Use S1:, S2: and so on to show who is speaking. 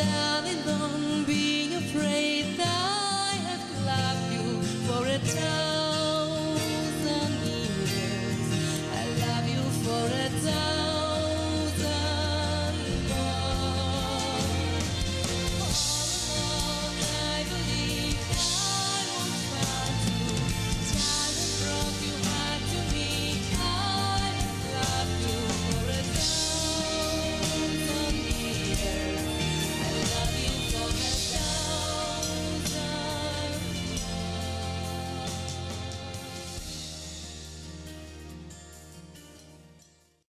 S1: Darling, don't be afraid I have loved you for a time.